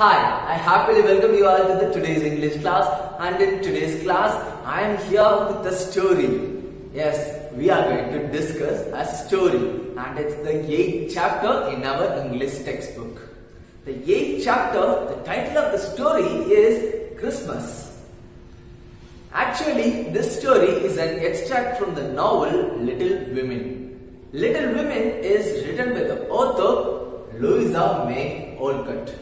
Hi, I happily welcome you all to the today's English class and in today's class I am here with a story. Yes, we are going to discuss a story and it's the 8th chapter in our English textbook. The 8th chapter, the title of the story is Christmas. Actually, this story is an extract from the novel Little Women. Little Women is written by the author Louisa May Alcott.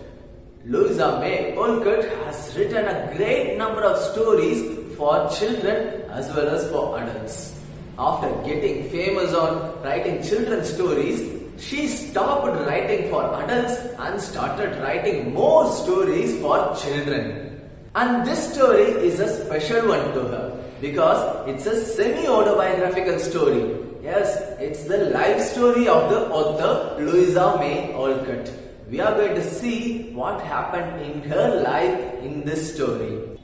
Louisa May Alcott has written a great number of stories for children as well as for adults. After getting famous on writing children's stories, she stopped writing for adults and started writing more stories for children. And this story is a special one to her because it's a semi-autobiographical story. Yes, it's the life story of the author Louisa May Alcott. We are going to see what happened in her life in this story.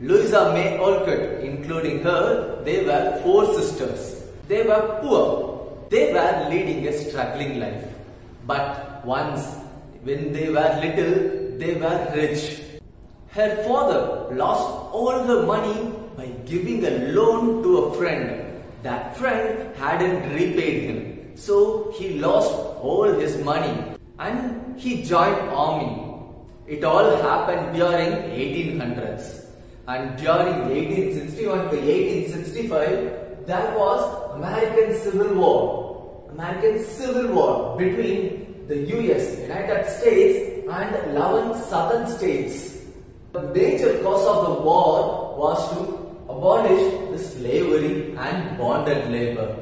Louisa May Alcott, including her, they were four sisters. They were poor. They were leading a struggling life. But once, when they were little, they were rich. Her father lost all the money by giving a loan to a friend. That friend hadn't repaid him. So he lost all his money and he joined army. It all happened during 1800s. And during 1861 to 1865, there was American Civil War. American Civil War between the US, United States and 11 southern states. The major cause of the war was to abolish the slavery and bonded labor.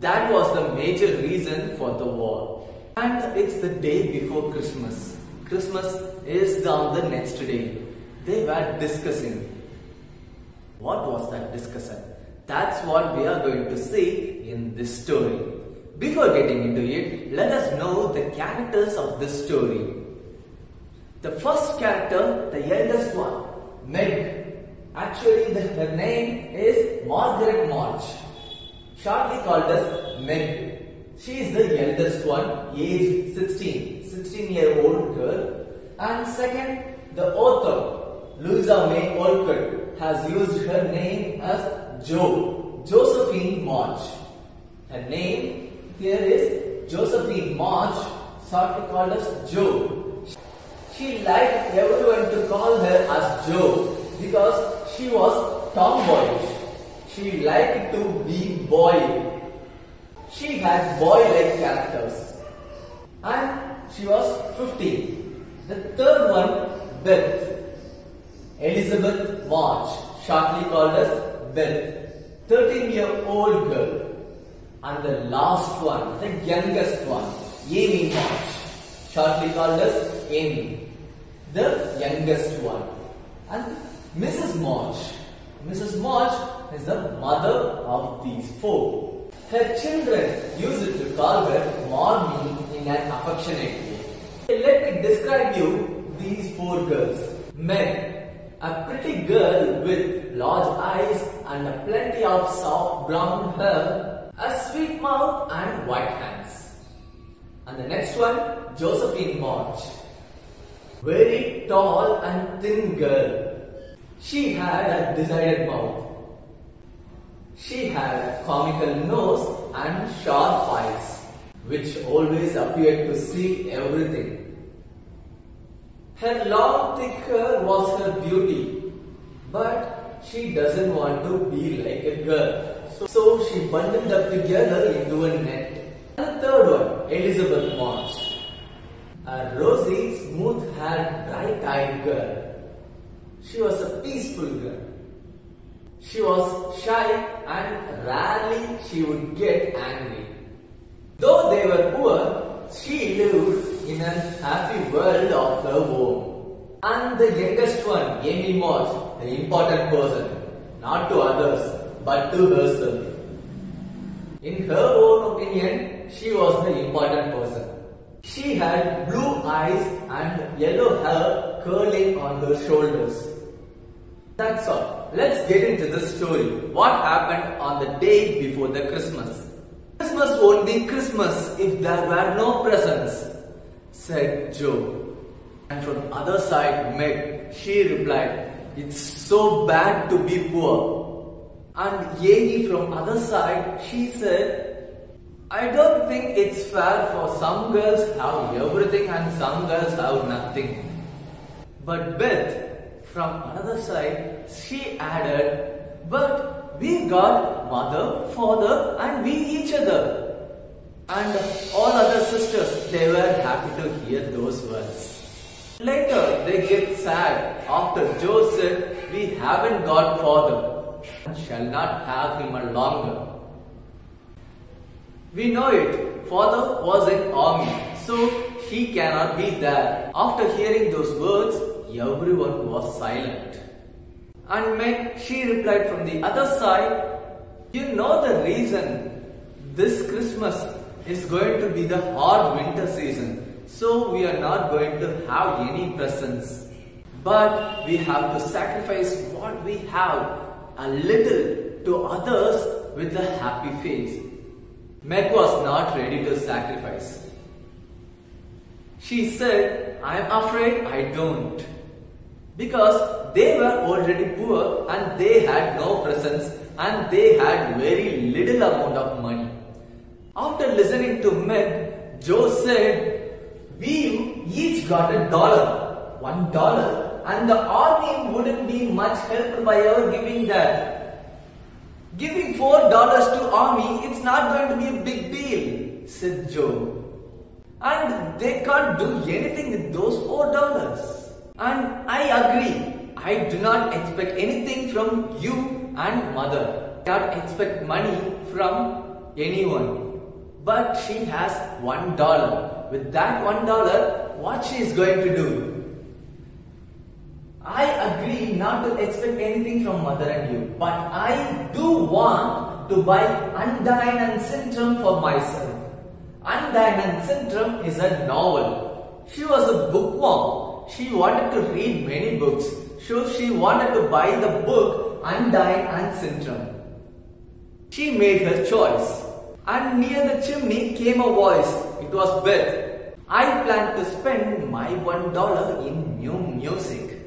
That was the major reason for the war. And it's the day before Christmas. Christmas is on the next day. They were discussing. What was that discussion? That's what we are going to see in this story. Before getting into it, let us know the characters of this story. The first character, the eldest one, Meg. Actually, the, her name is Margaret March, shortly called as Meg. She is the eldest one, age 16, 16 year old girl. And second, the author, Louisa May Alcott, has used her name as Jo, Josephine March. Her name here is Josephine March, shortly called as Jo. She liked everyone to call her as Jo because she was tomboyish. She liked to be boy. She had boy-like characters. And she was 15. The third one, Beth. Elizabeth March, shortly called as Beth. 13 year old girl. And the last one, the youngest one, Amy March, shortly called as Amy. The youngest one. And Mrs. March. Mrs. March is the mother of these four. Her children used to call her Mommy in an affectionate way. Let me describe you these four girls. Meg, a pretty girl with large eyes and plenty of soft brown hair, a sweet mouth and white hands. And the next one, Josephine March. Very tall and thin girl. She had a decided mouth. She had a comical nose and sharp eyes, which always appeared to see everything. Her long thick hair was her beauty, but she doesn't want to be like a girl. So, so she bundled up together into a net. And the third one, Elizabeth March. A rosy, smooth-haired, bright-eyed girl. She was a peaceful girl. She was shy and rarely she would get angry. Though they were poor, she lived in a happy world of her own. And the youngest one, Amy March, the important person, not to others, but to herself. In her own opinion, she was the important person. She had blue eyes and yellow hair curling on her shoulders. That's all. Let's get into the story. What happened on the day before the Christmas? Christmas won't be Christmas if there were no presents, said Jo. And from other side, Meg, she replied, It's so bad to be poor. And Yegi from other side, she said, I don't think it's fair for some girls have everything and some girls have nothing. But Beth, from another side, she added, But we got mother, father, and we each other. And all other sisters, they were happy to hear those words. Later, they get sad after Joseph, We haven't got father, and shall not have him longer. We know it. Father was in army, so he cannot be there. After hearing those words, everyone was silent. And Meg, she replied from the other side, You know the reason this Christmas is going to be the hard winter season. So we are not going to have any presents. But we have to sacrifice what we have a little to others with a happy face. Meg was not ready to sacrifice. She said, I am afraid I don't. Because they were already poor and they had no presents and they had very little amount of money. After listening to Meg, Jo said, We each got a dollar, one dollar, and the army wouldn't be much helped by our giving that. Giving four dollars to army, it's not going to be a big deal, said Jo. And they can't do anything with those four dollars. And I agree. I do not expect anything from you and mother. I don't expect money from anyone. But she has one dollar. With that one dollar, what she is going to do? I agree not to expect anything from mother and you, but I do want to buy Undine and Sintram for myself. Undine and Sintram is a novel. She was a bookworm. She wanted to read many books, so she wanted to buy the book Undine and Sintram. She made her choice. And near the chimney came a voice. It was Beth. I plan to spend my one dollar in new music.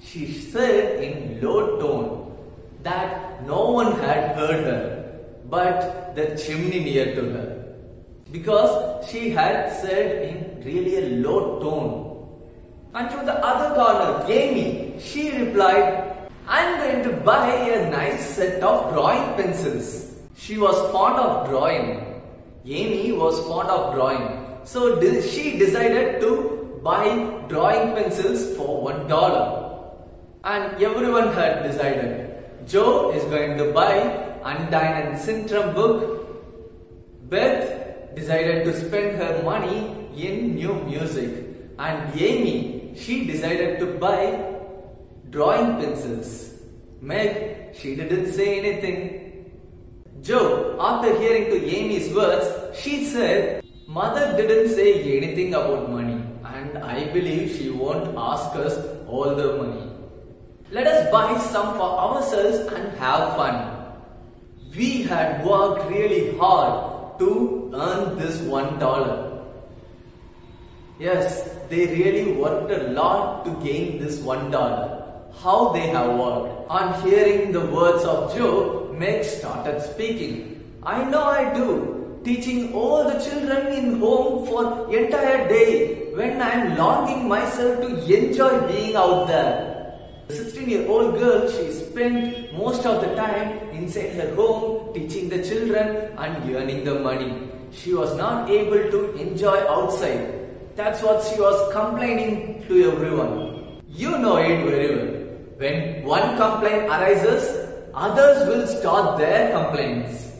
She said in low tone that no one had heard her but the chimney near to her because she had said in really a low tone. And from the other corner, Amy, she replied, I'm going to buy a nice set of drawing pencils. She was fond of drawing. Amy was fond of drawing. So she decided to buy drawing pencils for one dollar. And everyone had decided. Jo is going to buy Undine and Sintram book. Beth decided to spend her money in new music. And Amy, she decided to buy drawing pencils. Meg, she didn't say anything. Jo, after hearing to Amy's words, she said, Mother didn't say anything about money and I believe she won't ask us all the money. Let us buy some for ourselves and have fun. We had worked really hard to earn this one dollar. Yes, they really worked a lot to gain this one dollar. How they have worked. On hearing the words of Jo, Meg started speaking. I know I do. Teaching all the children in home for entire day when I am longing myself to enjoy being out there. The 16 year old girl, she spent most of the time inside her home teaching the children and earning the money. She was not able to enjoy outside. That's what she was complaining to everyone. You know it very well. When one complaint arises, others will start their complaints.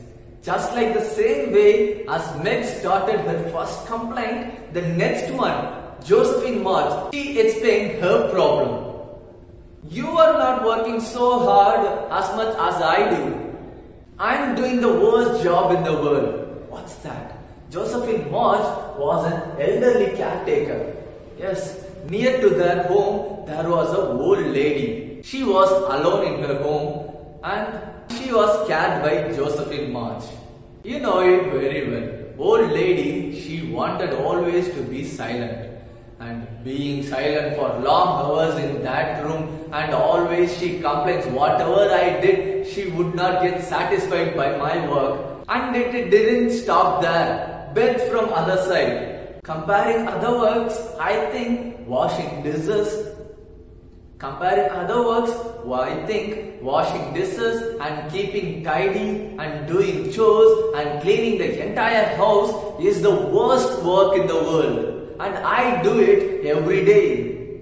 Just like the same way as Meg started her first complaint, the next one, Josephine March, she explained her problem. You are not working so hard as much as I do. I'm doing the worst job in the world. What's that? Josephine March was an elderly caretaker. Yes, near to their home there was a old lady. She was alone in her home and she was cared by Josephine March. You know it very well. Old lady, she wanted always to be silent. and being silent for long hours in that room and always she complains whatever I did she would not get satisfied by my work and it, it didn't stop there. Beth from other side. Comparing other works, I think washing dishes Comparing other works, I think washing dishes and keeping tidy and doing chores and cleaning the entire house is the worst work in the world. And I do it every day.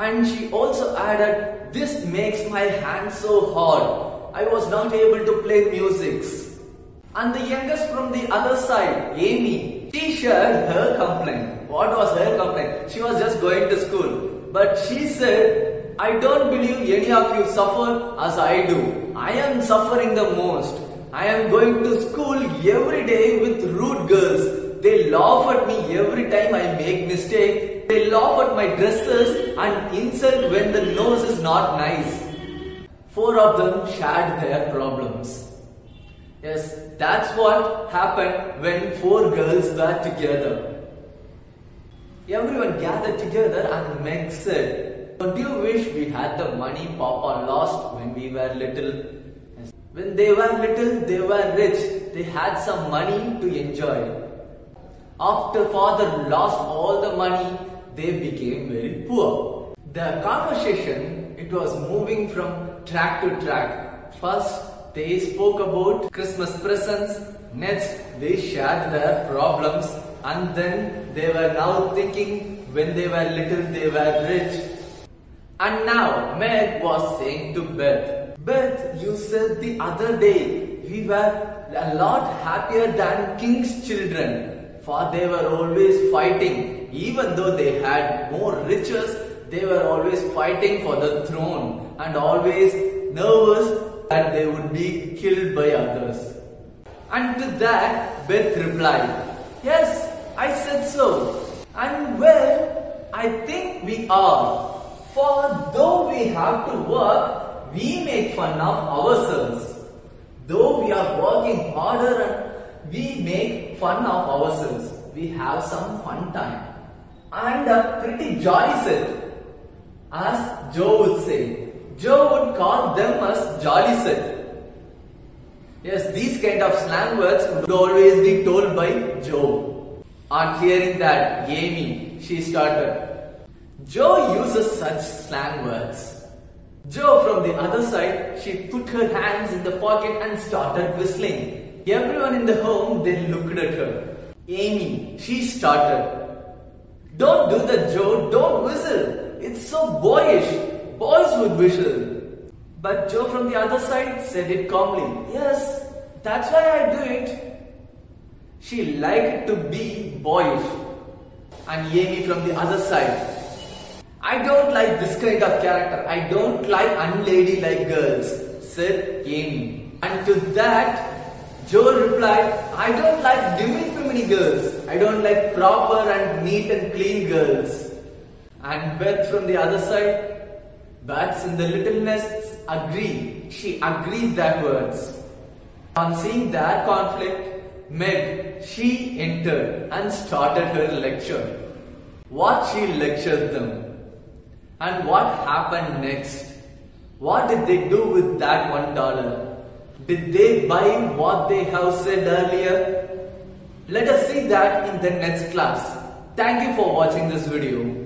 And she also added, this makes my hands so hard. I was not able to play music. And the youngest from the other side, Amy, she shared her complaint. What was her complaint? She was just going to school. But she said, I don't believe any of you suffer as I do. I am suffering the most. I am going to school every day with rude girls. They laugh at me every time I make mistake. They laugh at my dresses and insult when the nose is not nice. Four of them shared their problems. Yes, that's what happened when four girls were together. Everyone gathered together and Meg said, Don't you wish we had the money Papa lost when we were little? Yes. When they were little, they were rich. They had some money to enjoy. After father lost all the money, they became very poor. The conversation, it was moving from track to track. First, they spoke about Christmas presents. Next, they shared their problems. And then they were now thinking when they were little, they were rich. And now Meg was saying to Beth, Beth, you said the other day we were a lot happier than king's children, for they were always fighting. Even though they had more riches, they were always fighting for the throne and always nervous that they would be killed by others. And to that, Beth replied, Yes, I said so. And well, I think we are. For though we have to work, we make fun of ourselves. Though we are working harder we make fun of ourselves. We have some fun time. And a pretty jolly set. As Jo would say. Jo would call them as jolly set. Yes, these kind of slang words would always be told by Jo. On hearing that, Amy, she started. Jo uses such slang words. Jo from the other side, she put her hands in the pocket and started whistling. Everyone in the home then looked at her. Amy, she started. Don't do that, Jo. Don't whistle. It's so boyish. Boys would whistle. But Jo from the other side said it calmly. Yes, that's why I do it. She liked to be boyish. And Amy from the other side. I don't like this kind of character. I don't like unladylike girls, said Amy. And to that, Jo replied, I don't like dimmy many girls. I don't like proper and neat and clean girls. And Beth from the other side, Bats in the little nests agree. She agreed that words. On seeing their conflict, Meg, she entered and started her lecture. What she lectured them. And what happened next? What did they do with that one dollar? Did they buy what they have said earlier? Let us see that in the next class. Thank you for watching this video.